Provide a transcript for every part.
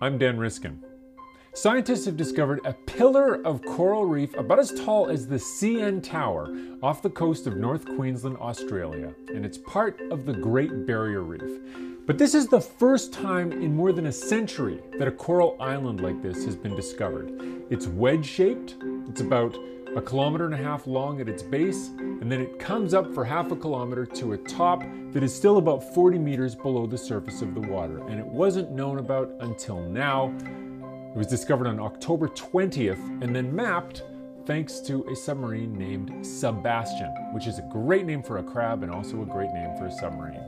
I'm Dan Riskin. Scientists have discovered a pillar of coral reef about as tall as the CN Tower off the coast of North Queensland, Australia, and it's part of the Great Barrier Reef. But this is the first time in more than a century that a coral island like this has been discovered. It's wedge shaped, it's about a kilometer and a half long at its base, and then it comes up for half a kilometer to a top that is still about 40 meters below the surface of the water. And it wasn't known about until now. It was discovered on October 20th and then mapped thanks to a submarine named SuBastian, which is a great name for a crab and also a great name for a submarine.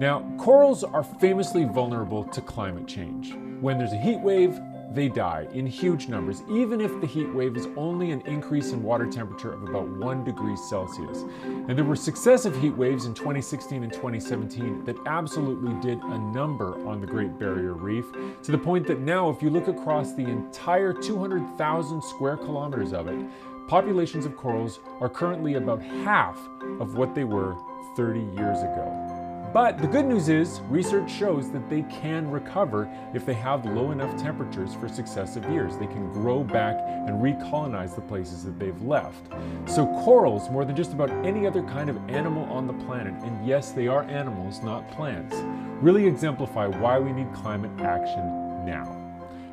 Now, corals are famously vulnerable to climate change. When there's a heat wave, they die in huge numbers, even if the heat wave is only an increase in water temperature of about 1 degree Celsius. And there were successive heat waves in 2016 and 2017 that absolutely did a number on the Great Barrier Reef, to the point that now, if you look across the entire 200,000 square kilometers of it, populations of corals are currently about half of what they were 30 years ago. But the good news is, research shows that they can recover if they have low enough temperatures for successive years. They can grow back and recolonize the places that they've left. So, corals, more than just about any other kind of animal on the planet, and yes, they are animals, not plants, really exemplify why we need climate action now.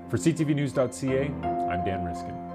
For CTVNews.ca, I'm Dan Riskin.